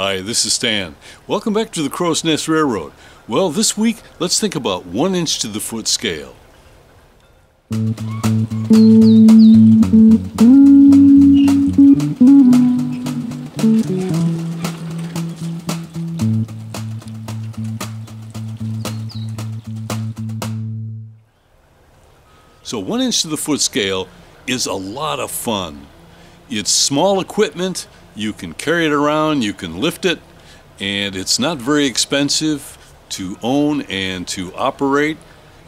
Hi, this is Stan. Welcome back to the Crow's Nest Railroad. Well, this week, let's think about one inch to the foot scale. So, one inch to the foot scale is a lot of fun. It's small equipment, you can carry it around, you can lift it, and it's not very expensive to own and to operate.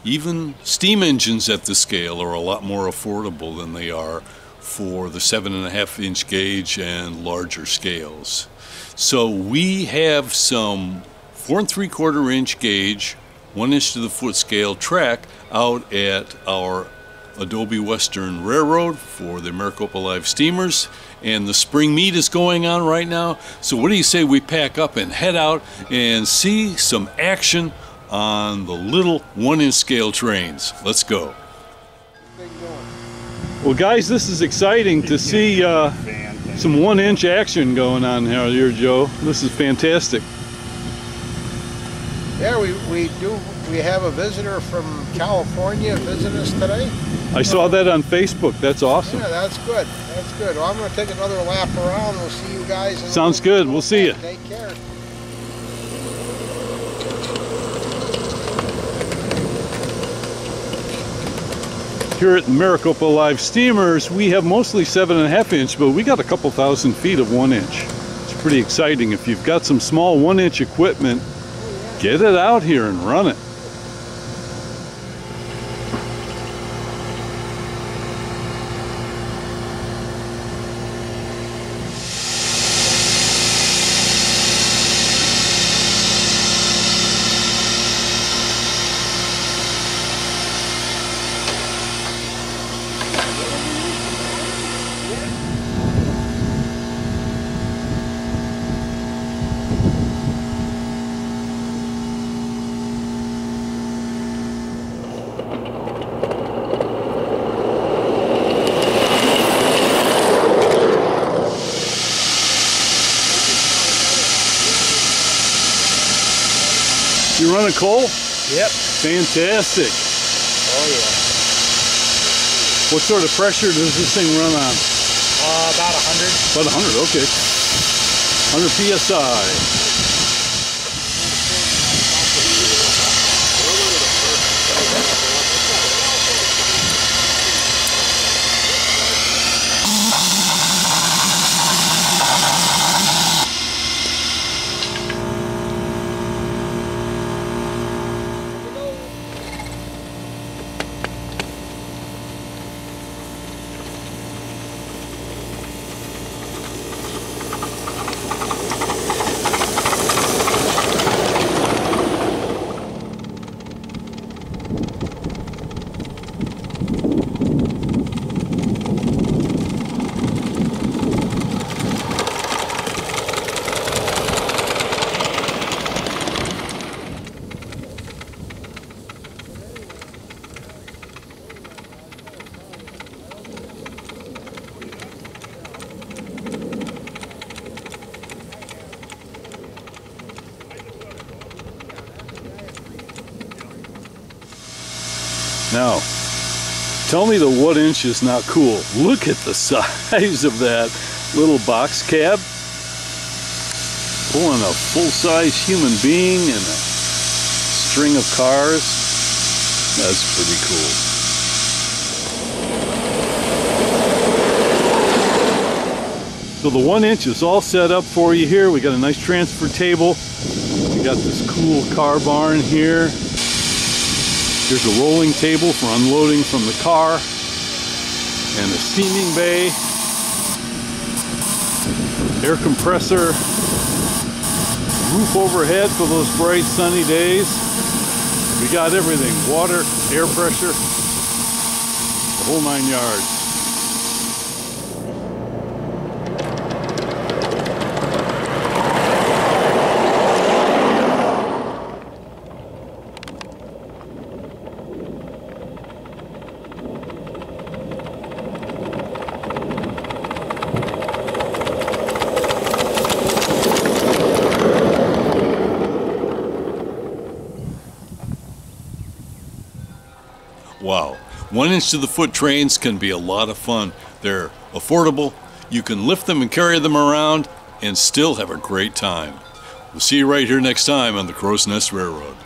Even steam engines at the scale are a lot more affordable than they are for the seven and a half inch gauge and larger scales. So we have some four and three quarter inch gauge, one inch to the foot scale track out at our Adobe Western Railroad for the Maricopa Live steamers. And the spring meet is going on right now. So, what do you say we pack up and head out and see some action on the little one inch scale trains? Let's go. Well, guys, this is exciting to see uh, some one inch action going on here, Joe. This is fantastic. Yeah, we, we do. We have a visitor from California visit us today. I saw that on Facebook. That's awesome. Yeah, that's good. That's good. Well, I'm going to take another lap around. We'll see you guys. Sounds good. We'll see you. Take care. Here at Maricopa Live Steamers, we have mostly seven and a half inch, but we got a couple thousand feet of one inch. It's pretty exciting. If you've got some small one inch equipment, get it out here and run it. You running coal? Yep. Fantastic. Oh yeah. What sort of pressure does this thing run on? Uh, about a hundred. About 100, okay. 100 psi. Now, tell me the what inch is not cool. Look at the size of that little box cab. Pulling a full-size human being and a string of cars. That's pretty cool. So the one inch is all set up for you here. We got a nice transfer table. We got this cool car barn here. Here's a rolling table for unloading from the car and a steaming bay, air compressor, roof overhead for those bright sunny days. We got everything, water, air pressure, the whole nine yards. Wow. One inch to the foot trains can be a lot of fun. They're affordable, you can lift them and carry them around, and still have a great time. We'll see you right here next time on the Crow's Nest Railroad.